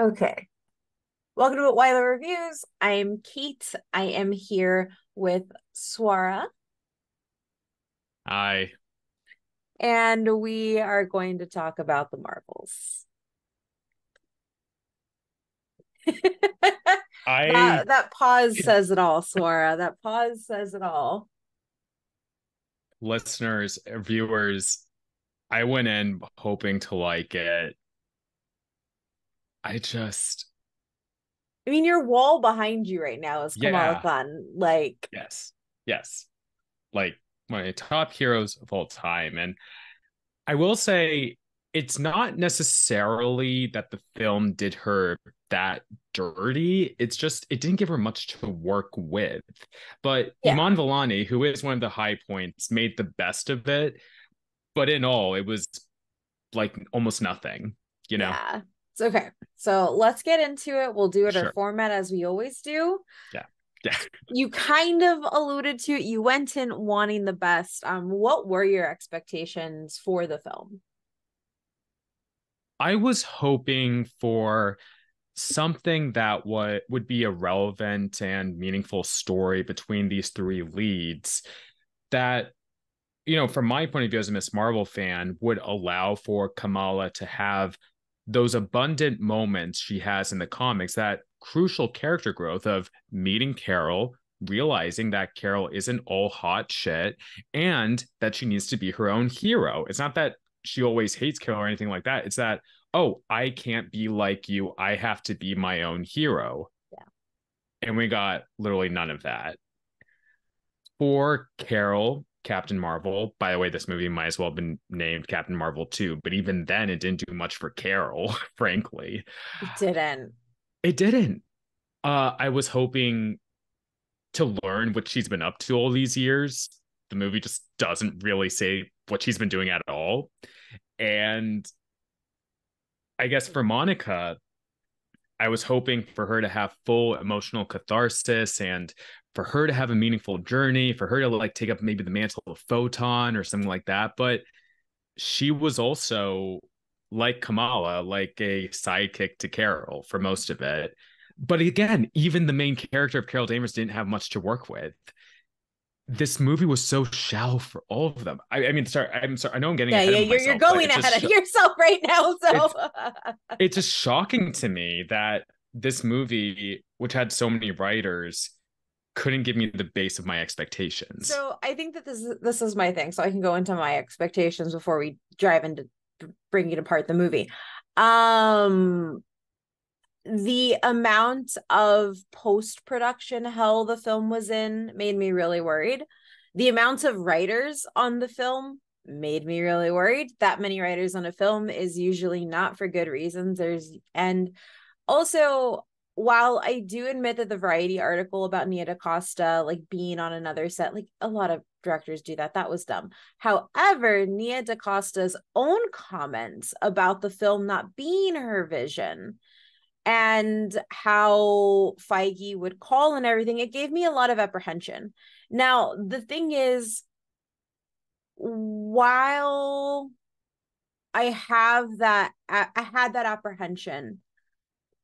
Okay. Welcome to Wyler Reviews. I'm Kate. I am here with Swara. Hi. And we are going to talk about the Marvels. I that, that pause says it all, Swara. That pause says it all. Listeners, viewers, I went in hoping to like it. I just I mean, your wall behind you right now is Kamala Yeah. Khan. Like, yes, yes, like one of the top heroes of all time. And I will say it's not necessarily that the film did her that dirty. It's just it didn't give her much to work with. But Yeah. Iman Vellani, who is one of the high points, made the best of it. But in all, it was like almost nothing, you know? yeah. It's okay. So let's get into it. We'll do it our Sure. format as we always do. Yeah. you kind of alluded to it. You went in wanting the best. Um, what were your expectations for the film? I was hoping for something that would would be a relevant and meaningful story between these three leads that you know from my point of view as a Miss Marvel fan would allow for Kamala to have those abundant moments she has in the comics that crucial character growth of meeting Carol realizing that Carol isn't all hot shit and that she needs to be her own hero it's not that she always hates Carol or anything like that it's that oh, I can't be like you. I have to be my own hero. Yeah. And we got literally none of that. For Carol, Captain Marvel, by the way, this movie might as well have been named Captain Marvel 2, but even then it didn't do much for Carol, frankly. It didn't. It didn't. Uh, I was hoping to learn what she's been up to all these years. The movie just doesn't really say what she's been doing at all. And I guess for Monica, I was hoping for her to have full emotional catharsis and for her to have a meaningful journey, for her to like take up maybe the mantle of photon or something like that. But she was also like Kamala, like a sidekick to Carol for most of it. But again, even the main character of Carol Danvers didn't have much to work with. This movie was so shallow for all of them. I, I mean, sorry, I'm sorry. I know I'm getting Yeah, ahead yeah, of you're you're going it's ahead of yourself right now. So it's just shocking to me that this movie, which had so many writers, couldn't give me the base of my expectations. So I think that this is this is my thing. So I can go into my expectations before we drive into bringing apart the movie. Um the amount of post-production hell the film was in made me really worried. The amount of writers on the film made me really worried. That many writers on a film is usually not for good reasons. There's and also while I do admit that the Variety article about Nia DaCosta like being on another set, like a lot of directors do that, that was dumb. However, Nia DaCosta's own comments about the film not being her vision and how Feige would call and everything, it gave me a lot of apprehension. Now, the thing is, while I have that, I had that apprehension.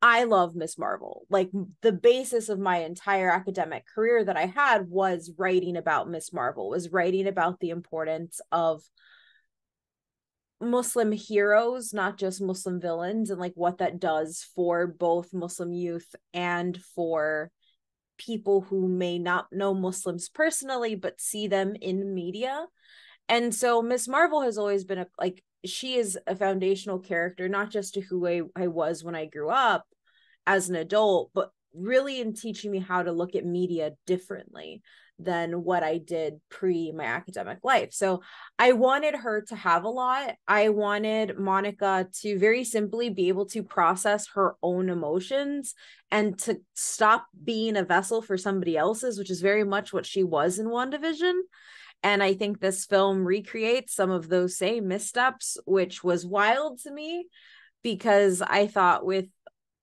I love Miss Marvel. Like the basis of my entire academic career that I had was writing about Miss Marvel, was writing about the importance of Muslim heroes, not just Muslim villains, and like what that does for both Muslim youth and for people who may not know Muslims personally but see them in media. And so Miss Marvel has always been a like she is a foundational character, not just to who I, I was when I grew up as an adult, but really in teaching me how to look at media differently than what I did pre my academic life. So I wanted her to have a lot. I wanted Monica to very simply be able to process her own emotions and to stop being a vessel for somebody else's, which is very much what she was in WandaVision. And I think this film recreates some of those same missteps, which was wild to me because I thought with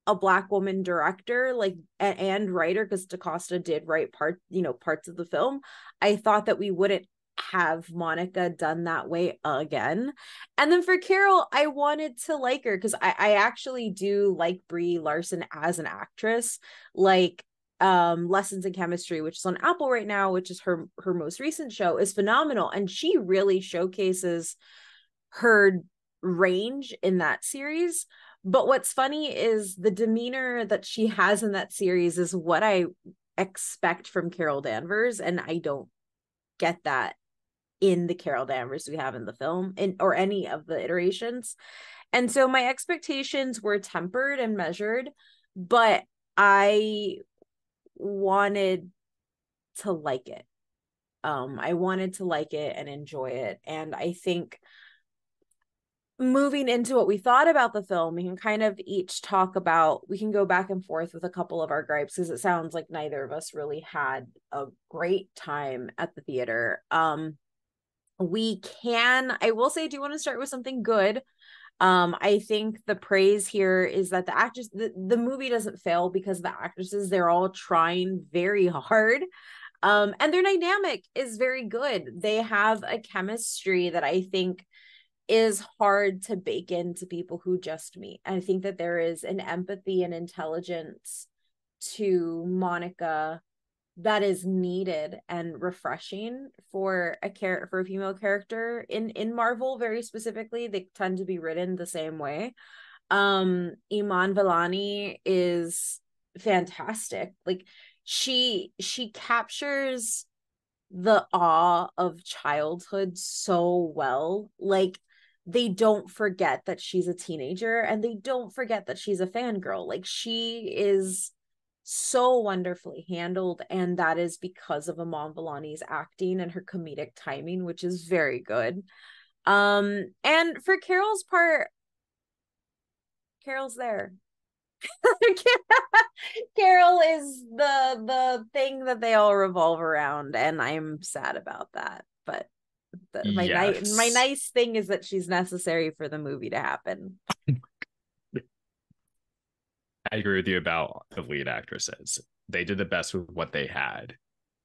a black woman director like and writer because DaCosta did write part you know parts of the film I thought that we wouldn't have Monica done that way again. And then for Carol, I wanted to like her because I, I actually do like Brie Larson as an actress. Like um lessons in chemistry which is on apple right now which is her her most recent show is phenomenal. And she really showcases her range in that series. But what's funny is the demeanor that she has in that series is what i expect from carol danvers and i don't get that in the carol danvers we have in the film in or any of the iterations. And so my expectations were tempered and measured but i wanted to like it. Um, I wanted to like it and enjoy it. And I think moving into what we thought about the film, we can kind of each talk about, we can go back and forth with a couple of our gripes because it sounds like neither of us really had a great time at the theater. Um, we can, I will say, do want to start with something good um i think the praise here is that the actors the, the movie doesn't fail because the actresses they're all trying very hard. Um and their dynamic is very good. They have a chemistry that i think is hard to bake into people who just meet. I think that there is an empathy and intelligence to monica that is needed and refreshing for a character for a female character in in Marvel very specifically they tend to be written the same way. Um Iman Vellani is fantastic. Like she she captures the awe of childhood so well. Like they don't forget that she's a teenager and they don't forget that she's a fangirl. Like she is so wonderfully handled and that is because of Iman Vellani's acting and her comedic timing which is very good. Um and for Carol's part Carol's there. Carol is the the thing that they all revolve around and I'm sad about that but the, my yes. ni- my nice thing is that she's necessary for the movie to happen I agree with you about the lead actresses. They did the best with what they had.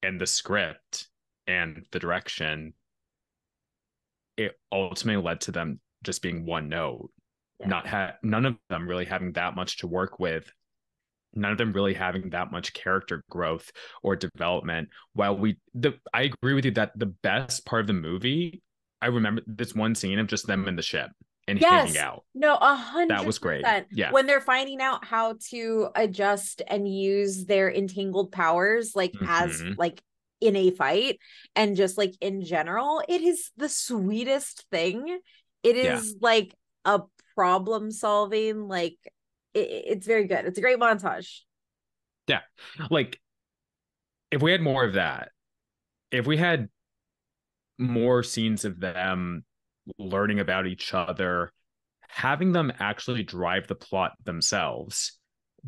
And the script and the direction, it ultimately led to them just being one note. Yeah. Not ha- none of them really having that much to work with. None of them really having that much character growth or development. While we the I agree with you that the best part of the movie, I remember this one scene of just them in the ship and yes. out. No, a hundred. That was great. Yeah. When they're finding out how to adjust and use their entangled powers, like mm-hmm. as like in a fight and just like in general, it is the sweetest thing. It is yeah. like a problem solving, like it, it's very good. It's a great montage. Yeah. Like if we had more of that, if we had more scenes of them learning about each other, having them actually drive the plot themselves.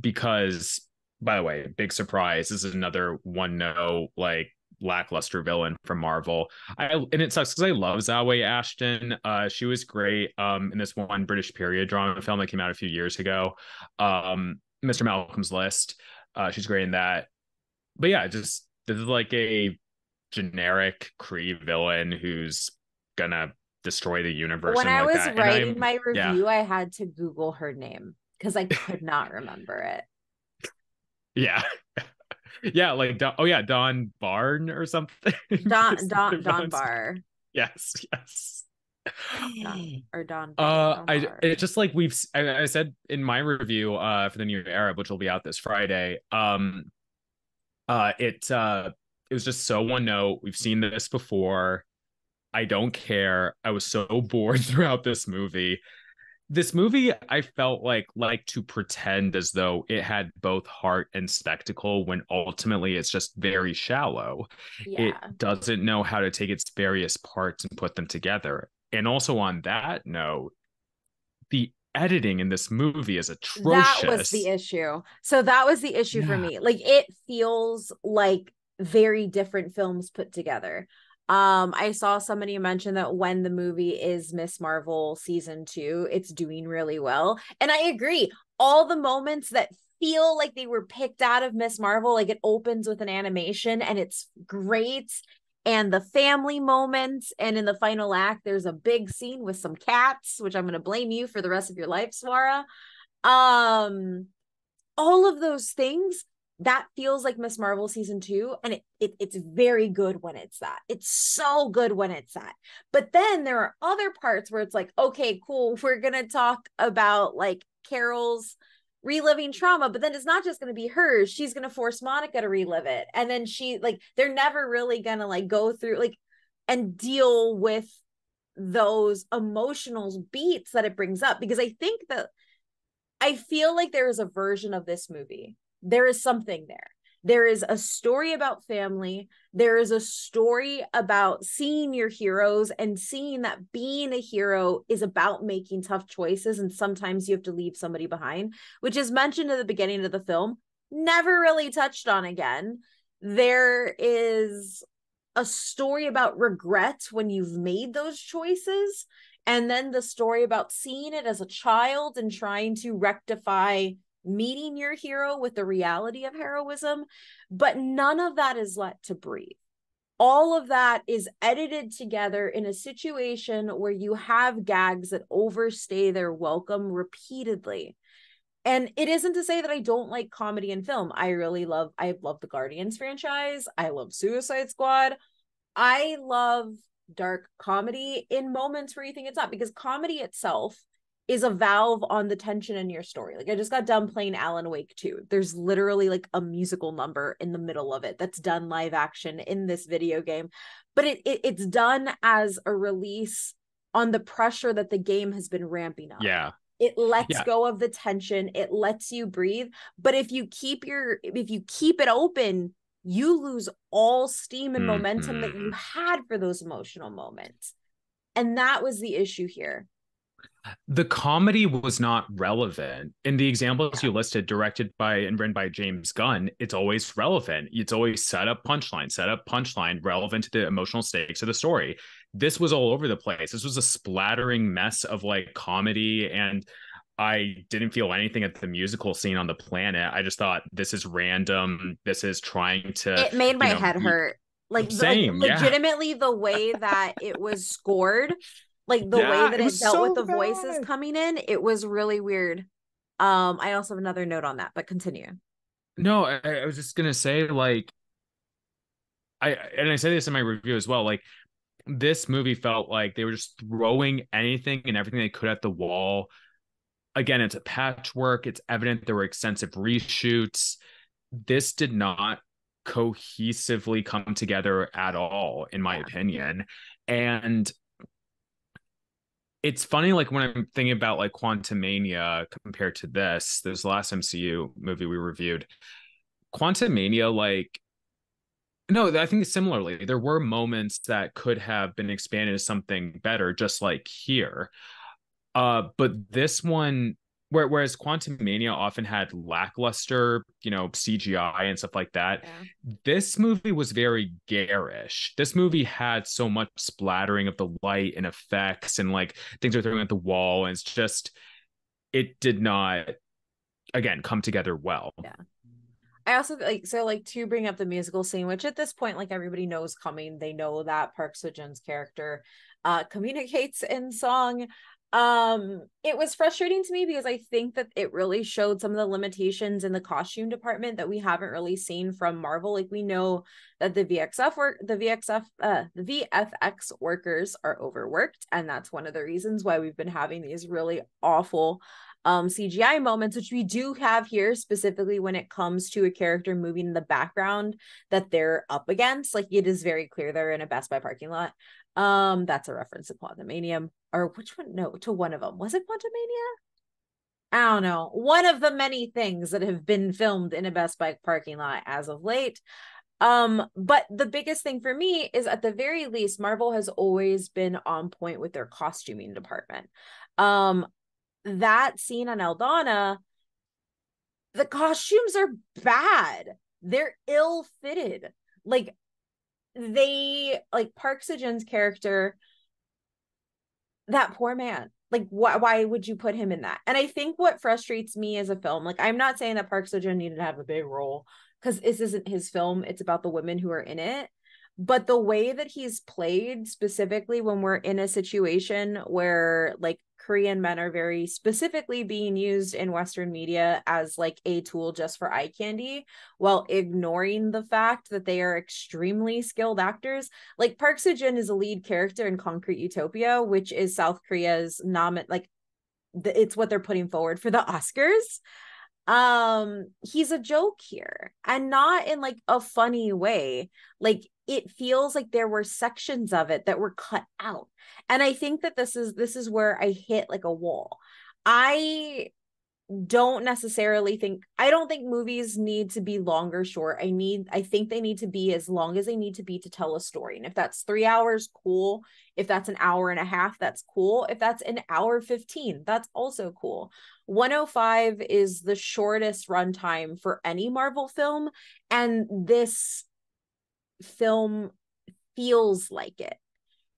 Because, by the way, big surprise, this is another one no like lackluster villain from Marvel. I and it sucks because I love Zawe Ashton. Uh, she was great um in this one British period drama film that came out a few years ago. Um, Mr. Malcolm's List. Uh, she's great in that. But yeah, just this is like a generic Kree villain who's gonna destroy the universe. When I like was writing my review, yeah. I had to Google her name because I could not remember it. Yeah. yeah, like oh yeah, Don Barn or something. Don Don Don Bar. Yes, yes. Don, or Don. Uh, Don I it just like we've I, I, said in my review uh for the new Arab, which will be out this Friday. Um, uh, it uh it was just so one note. We've seen this before. I don't care. I was so bored throughout this movie. This movie, I felt like like to pretend as though it had both heart and spectacle when ultimately it's just very shallow. Yeah. It doesn't know how to take its various parts and put them together. And also on that note, the editing in this movie is atrocious. That was the issue. So that was the issue yeah. for me. Like it feels like very different films put together. Um, I saw somebody mention that when the movie is Miss Marvel season two, it's doing really well. And I agree. All the moments that feel like they were picked out of Miss Marvel, like it opens with an animation and it's great. and the family moments. And in the final act, there's a big scene with some cats, which I'm going to blame you for the rest of your life, Swara. Um, all of those things that feels like Miss Marvel season two, and it, it it's very good when it's that. It's so good when it's that. But then there are other parts where it's like, okay, cool, we're gonna talk about like Carol's reliving trauma, but then it's not just gonna be hers. She's gonna force Monica to relive it, and then she like they're never really gonna like go through like and deal with those emotional beats that it brings up because I think that I feel like there is a version of this movie there is something there. There is a story about family. There is a story about seeing your heroes and seeing that being a hero is about making tough choices. And sometimes you have to leave somebody behind, which is mentioned at the beginning of the film, never really touched on again. There is a story about regret when you've made those choices. And then the story about seeing it as a child and trying to rectify meeting your hero with the reality of heroism, but none of that is let to breathe. All of that is edited together in a situation where you have gags that overstay their welcome repeatedly. And it isn't to say that I don't like comedy in film. I really love I love the Guardians franchise. I love Suicide Squad. I love dark comedy in moments where you think it's not because comedy itself is a valve on the tension in your story. Like I just got done playing Alan Wake 2. There's literally like a musical number in the middle of it that's done live action in this video game. But it, it it's done as a release on the pressure that the game has been ramping up. Yeah. It lets yeah. go of the tension, it lets you breathe, but if you keep your if you keep it open, you lose all steam and momentum mm-hmm. that you mm-hmm. had for those emotional moments. And that was the issue here the comedy was not relevant. In the examples you listed directed by and written by james gunn it's always relevant. It's always set up punchline set up punchline relevant to the emotional stakes of the story. This was all over the place. This was a splattering mess of like comedy and i didn't feel anything at the musical scene on the planet. I just thought this is random. This is trying to it made my you know, head hurt. Like, Same, like legitimately yeah. the way that it was scored like the yeah, way that it, it dealt so with the bad. voices coming in it was really weird. Um i also have another note on that but continue. No I, I was just gonna say like i and i say this in my review as well like this movie felt like they were just throwing anything and everything they could at the wall. Again it's a patchwork it's evident there were extensive reshoots. This did not cohesively come together at all in my opinion. And it's funny like when i'm thinking about like quantumania compared to this this last mcu movie we reviewed quantumania like no i think similarly there were moments that could have been expanded to something better just like here. Uh but this one whereas Quantumania often had lackluster, you know, CGI and stuff like that. Yeah. This movie was very garish. This movie had so much splattering of the light and effects and like things are throwing at the wall. And it's just, it did not, again, come together well. Yeah. I also like so like to bring up the musical scene, which at this point, like everybody knows coming. They know that Park Seo Joon's character uh communicates in song um it was frustrating to me because i think that it really showed some of the limitations in the costume department that we haven't really seen from marvel. Like we know that the vxf work the vxf uh the vfx workers are overworked and that's one of the reasons why we've been having these really awful um cgi moments which we do have here specifically when it comes to a character moving in the background that they're up against. Like it is very clear they're in a best buy parking lot um, that's a reference to Quantumania, or which one? No, to one of them. Was it Quantumania? I don't know. One of the many things that have been filmed in a Best Buy parking lot as of late. Um, but the biggest thing for me is at the very least, Marvel has always been on point with their costuming department. Um, that scene on Aladna, the costumes are bad. They're ill fitted. Like they like Park Seo character, that poor man. Like, why why would you put him in that? And I think what frustrates me as a film, like, I'm not saying that Park Seo needed to have a big role because this isn't his film. It's about the women who are in it. But the way that he's played specifically when we're in a situation where like Korean men are very specifically being used in Western media as like a tool just for eye candy while ignoring the fact that they are extremely skilled actors. Like Park Seo Joon is a lead character in Concrete Utopia, which is South Korea's nomin like the, it's what they're putting forward for the Oscars um he's a joke here and not in like a funny way. Like it feels like there were sections of it that were cut out and i think that this is this is where i hit like a wall. I don't necessarily think I don't think movies need to be long or short. I need I think they need to be as long as they need to be to tell a story. And if that's 3 hours, cool. If that's an hour and a half, that's cool. If that's an hour 15, that's also cool. 105 is the shortest runtime for any Marvel film and this film feels like it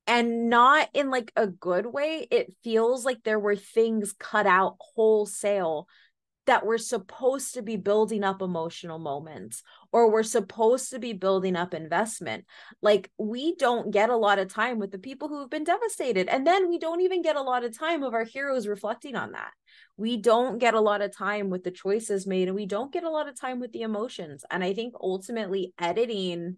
and not in like a good way it feels like there were things cut out wholesale that were supposed to be building up emotional moments or we're supposed to be building up investment. Like we don't get a lot of time with the people who have been devastated and then we don't even get a lot of time of our heroes reflecting on that. We don't get a lot of time with the choices made and we don't get a lot of time with the emotions. And i think ultimately editing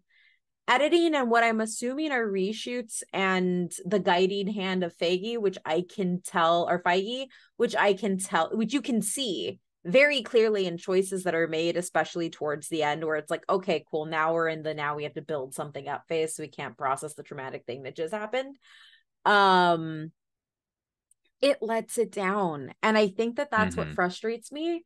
editing and what I'm assuming are reshoots and the guiding hand of Feige, which I can tell, or Feige, which I can tell, which you can see very clearly in choices that are made, especially towards the end, where it's like, okay, cool, now we're in the now we have to build something up phase, so we can't process the traumatic thing that just happened. Um, it lets it down, and I think that that's mm-hmm. what frustrates me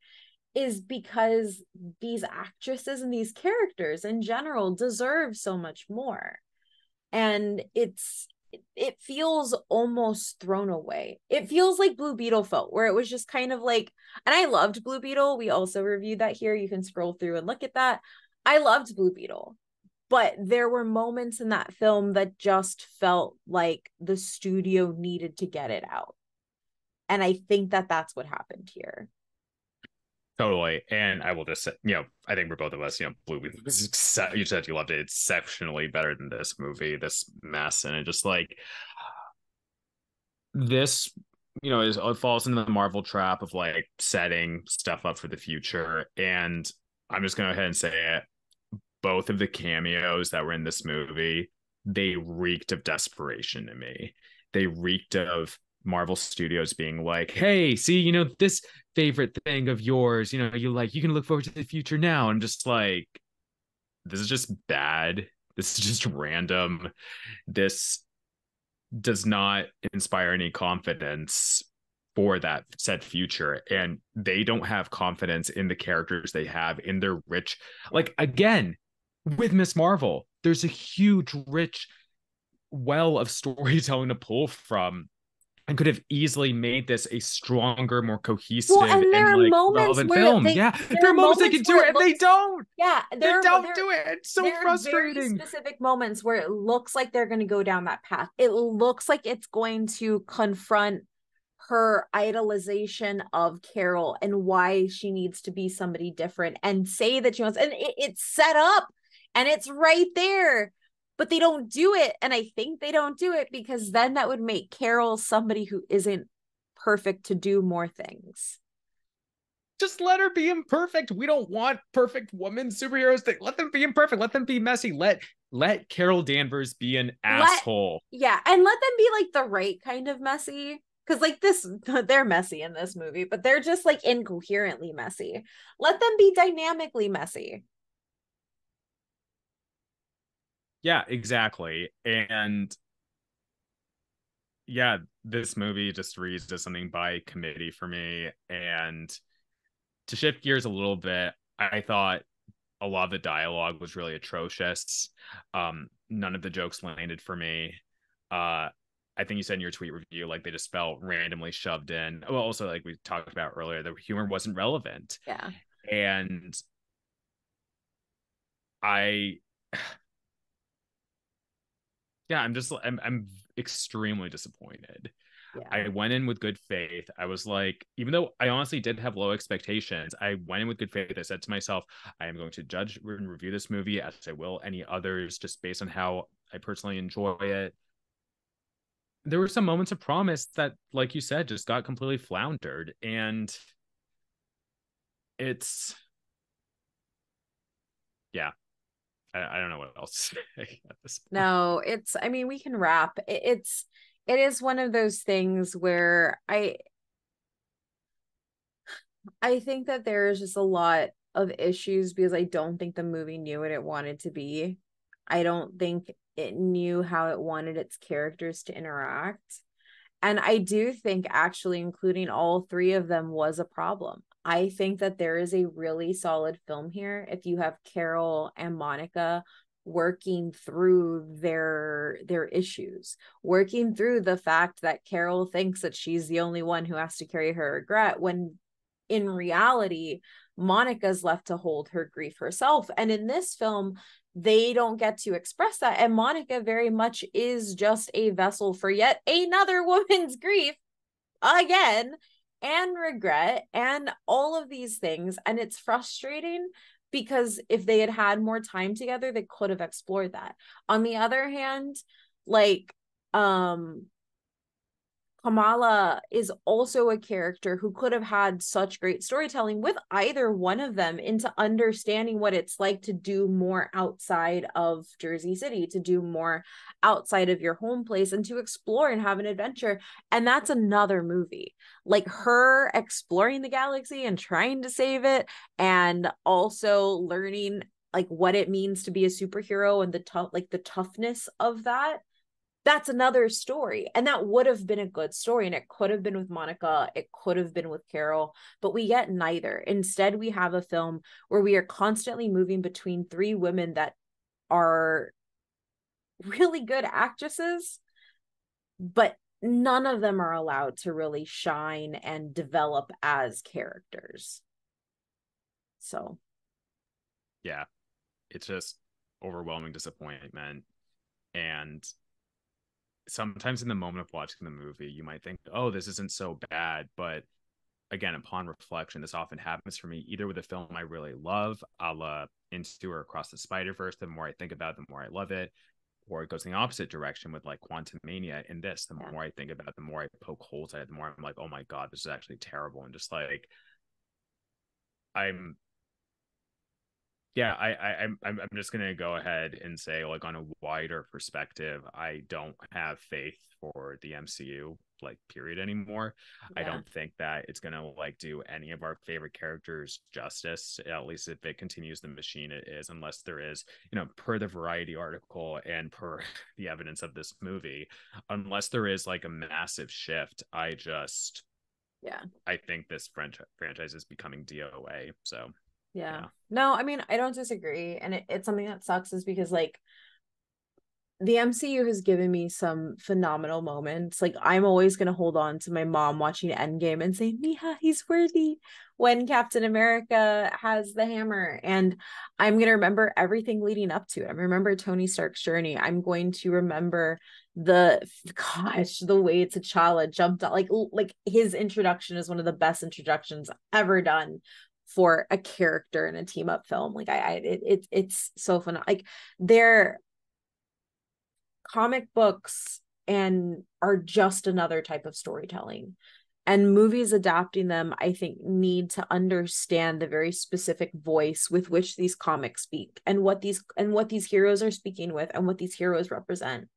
is because these actresses and these characters in general deserve so much more. And it's it feels almost thrown away. It feels like blue beetle felt where it was just kind of like and i loved blue beetle. We also reviewed that here. You can scroll through and look at that. I loved blue beetle but there were moments in that film that just felt like the studio needed to get it out. And i think that that's what happened here Totally. And I will just say, you know, I think for both of us, you know, Blue you said you loved it. It's exceptionally better than this movie, this mess. And it just like this, you know, is it falls into the Marvel trap of like setting stuff up for the future. And I'm just going to go ahead and say it. Both of the cameos that were in this movie, they reeked of desperation to me. They reeked of Marvel Studios being like, "Hey, see, you know this favorite thing of yours, you know, you like you can look forward to the future now." I'm just like, this is just bad. This is just random. This does not inspire any confidence for that said future and they don't have confidence in the characters they have in their rich like again with Miss Marvel there's a huge rich well of storytelling to pull from and could have easily made this a stronger, more cohesive well, and, there and like, relevant film. They, yeah, there, there are moments they can do it, and they don't. Yeah, they don't do it. It's so frustrating. specific moments where it looks like they're going to go down that path. It looks like it's going to confront her idolization of Carol and why she needs to be somebody different and say that she wants and it, it's set up and it's right there but they don't do it. And I think they don't do it because then that would make Carol somebody who isn't perfect to do more things. Just let her be imperfect. We don't want perfect woman superheroes. To, let them be imperfect. Let them be messy. Let let Carol Danvers be an asshole. Let, yeah, and let them be like the right kind of messy because like this they're messy in this movie but they're just like incoherently messy let them be dynamically messy Yeah, exactly. And yeah, this movie just reads as something by committee for me. And to shift gears a little bit, I thought a lot of the dialogue was really atrocious. Um, none of the jokes landed for me. Uh, I think you said in your tweet review, like they just felt randomly shoved in. Well, also like we talked about earlier, the humor wasn't relevant. Yeah. And I yeah, I'm just I'm I'm extremely disappointed. Yeah. I went in with good faith. I was like, even though I honestly did have low expectations, I went in with good faith. I said to myself, I am going to judge and review this movie as I will any others, just based on how I personally enjoy it. There were some moments of promise that, like you said, just got completely floundered. And it's, yeah, I, I don't know what else to say at this point. No, it's, I mean, we can wrap. It's, it is one of those things where I I think that there is just a lot of issues because I don't think the movie knew what it wanted to be. I don't think it knew how it wanted its characters to interact. And I do think actually including all three of them was a problem. I think that there is a really solid film here. If you have Carol and Monica working through their their issues working through the fact that carol thinks that she's the only one who has to carry her regret when in reality monica's left to hold her grief herself and in this film they don't get to express that and monica very much is just a vessel for yet another woman's grief again and regret and all of these things. And it's frustrating because if they had had more time together they could have explored that. On the other hand like um Kamala is also a character who could have had such great storytelling with either one of them into understanding what it's like to do more outside of Jersey City, to do more outside of your home place and to explore and have an adventure. And that's another movie. Like her exploring the galaxy and trying to save it and also learning like what it means to be a superhero and the tough like the toughness of that that's another story and that would have been a good story and it could have been with monica it could have been with carol but we get neither. Instead we have a film where we are constantly moving between three women that are really good actresses but none of them are allowed to really shine and develop as characters. So. Yeah. It's just overwhelming disappointment and sometimes in the moment of watching the movie, you might think, oh, this isn't so bad. But again, upon reflection, this often happens for me either with a film I really love, a la Into or Across the Spider Verse. The more I think about it, the more I love it. Or it goes in the opposite direction with like Quantumania. In this, the more I think about it, the more I poke holes at it, the more I'm like, oh my God, this is actually terrible. And just like, I'm yeah i i i'm i'm just gonna go ahead and say like on a wider perspective i don't have faith for the mcu like period anymore. Yeah. i don't think that it's gonna like do any of our favorite characters justice at least if it continues the machine it is unless there is you know per the variety article and per the evidence of this movie unless there is like a massive shift i just yeah. I think this franchise franchise is becoming doa so yeah. No, I mean, I don't disagree. And it, it's something that sucks is because like the MCU has given me some phenomenal moments. Like I'm always gonna hold on to my mom watching Endgame and say, Mija, he's worthy when Captain America has the hammer. And I'm gonna remember everything leading up to it. I remember Tony Stark's journey. I'm going to remember the gosh, the way T'Challa jumped out. Like like his introduction is one of the best introductions ever done for a character in a team up film. Like I, I it, it it's so fun. Like they're comic books and are just another type of storytelling. And movies adapting them, I think, need to understand the very specific voice with which these comics speak and what these and what these heroes are speaking with and what these heroes represent.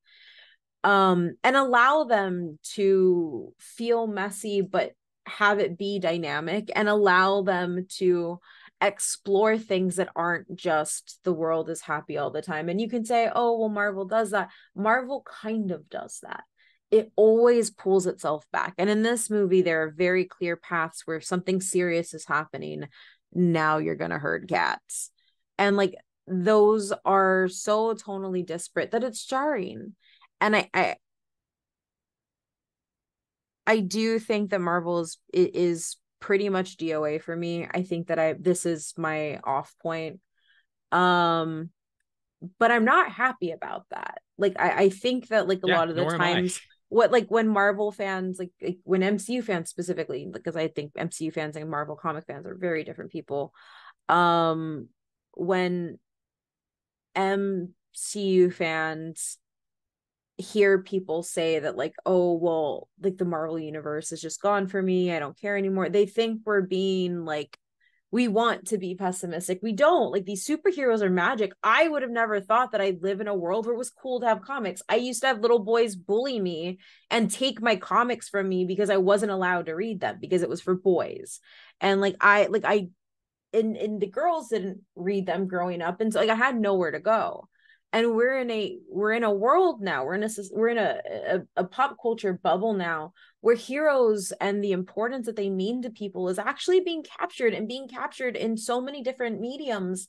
Um, and allow them to feel messy but have it be dynamic and allow them to explore things that aren't just the world is happy all the time. And you can say, oh, well, Marvel does that. Marvel kind of does that. It always pulls itself back. And in this movie, there are very clear paths where something serious is happening. Now you're going to herd cats. And like those are so tonally disparate that it's jarring. And I, I I do think that Marvel is is pretty much DOA for me. I think that I this is my off point. Um but I'm not happy about that. Like I, I think that like a yeah, lot of the times what like when Marvel fans like, like when MCU fans specifically because I think MCU fans and Marvel comic fans are very different people. Um when MCU fans hear people say that like oh well like the Marvel universe is just gone for me I don't care anymore they think we're being like we want to be pessimistic. We don't. Like these superheroes are magic. I would have never thought that I'd live in a world where it was cool to have comics. I used to have little boys bully me and take my comics from me because I wasn't allowed to read them because it was for boys. And like I like I and and the girls didn't read them growing up and so like I had nowhere to go and we're in a we're in a world now we're in a we're in a, a, a pop culture bubble now where heroes and the importance that they mean to people is actually being captured and being captured in so many different mediums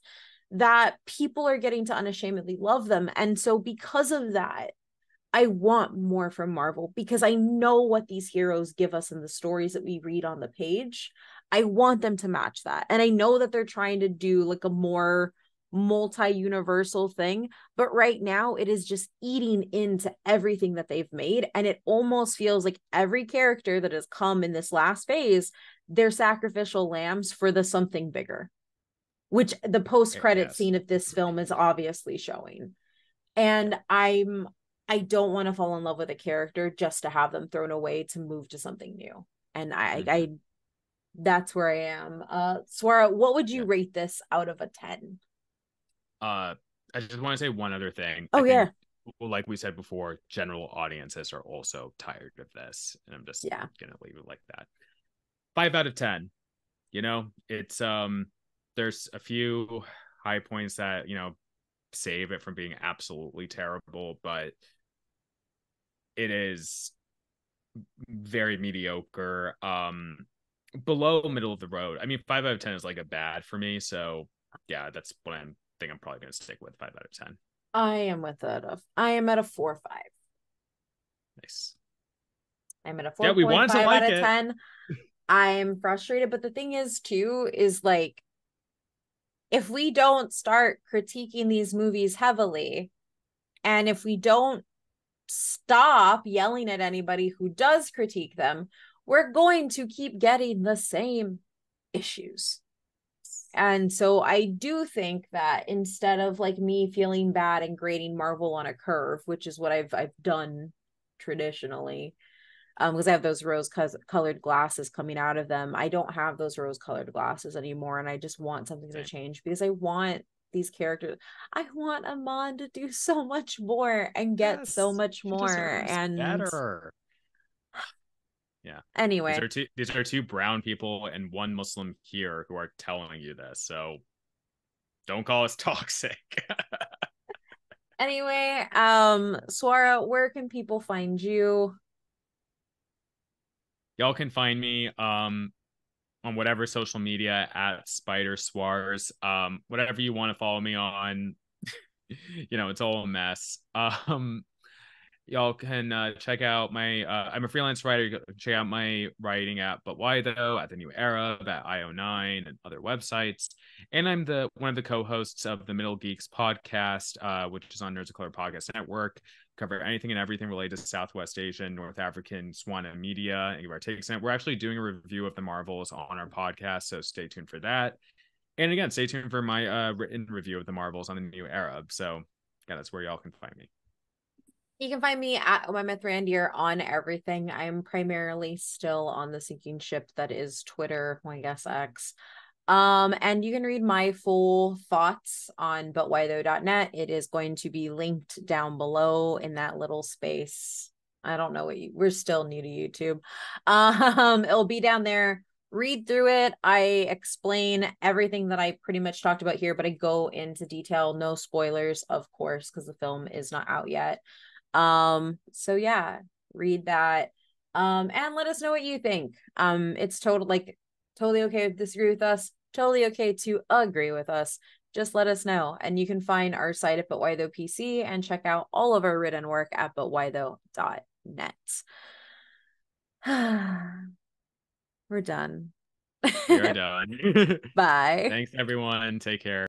that people are getting to unashamedly love them and so because of that I want more from Marvel because I know what these heroes give us in the stories that we read on the page. I want them to match that. And I know that they're trying to do like a more multi-universal thing but right now it is just eating into everything that they've made and it almost feels like every character that has come in this last phase they're sacrificial lambs for the something bigger which the post-credit yes. scene of this film is obviously showing and i'm i don't want to fall in love with a character just to have them thrown away to move to something new and i mm-hmm. i that's where i am uh swara what would you yeah. rate this out of a 10 uh I just want to say one other thing. Oh yeah. Well, like we said before, general audiences are also tired of this. And I'm just yeah. gonna leave it like that. Five out of ten. You know, it's um there's a few high points that, you know, save it from being absolutely terrible, but it is very mediocre. Um below middle of the road. I mean, five out of ten is like a bad for me. So yeah, that's what I'm think I'm probably going to stick with five out of ten. I am with it. I am at a four five. Nice. I'm at a four. Yeah, we want to like out of it. ten. I'm frustrated, but the thing is, too, is like if we don't start critiquing these movies heavily, and if we don't stop yelling at anybody who does critique them, we're going to keep getting the same issues. And so I do think that instead of like me feeling bad and grading Marvel on a curve, which is what I've I've done traditionally, um, because I have those rose colored glasses coming out of them. I don't have those rose colored glasses anymore, and I just want something to change because I want these characters. I want Iman to do so much more and get yes, so much more and better. Yeah. Anyway, these are two these are two brown people and one Muslim here who are telling you this. So don't call us toxic. anyway, um, Swara, where can people find you? Y'all can find me um on whatever social media at Spider Swars. Um, whatever you want to follow me on. you know, it's all a mess. Um, y'all can uh, check out my uh, i'm a freelance writer check out my writing at but why tho at the new Arab at io9 and other websites and i'm the one of the co-hosts of the middle geeks podcast uh, which is on nerds of color podcast network. Cover anything and everything related to southwest asian north african swana media and give our takes it. We're actually doing a review of the marvels on our podcast so stay tuned for that. And again stay tuned for my uh, written review of the marvels on the new Arab. So yeah that's where y'all can find me you can find me at OhMyMithrandir on everything. I'm primarily still on the sinking ship that is Twitter, I guess X. Um, and you can read my full thoughts on butwhytho.net. It is going to be linked down below in that little space. I don't know what you we're still new to YouTube. Um, it'll be down there. Read through it. I explain everything that I pretty much talked about here, but I go into detail. No spoilers, of course, because the film is not out yet. Um, so yeah, read that. Um, and let us know what you think. Um, it's total like totally okay to disagree with us, totally okay to agree with us. Just let us know. And you can find our site at But Why Tho PC and check out all of our written work at butwhytho.net. We're done. We're done. Bye. Thanks everyone. Take care.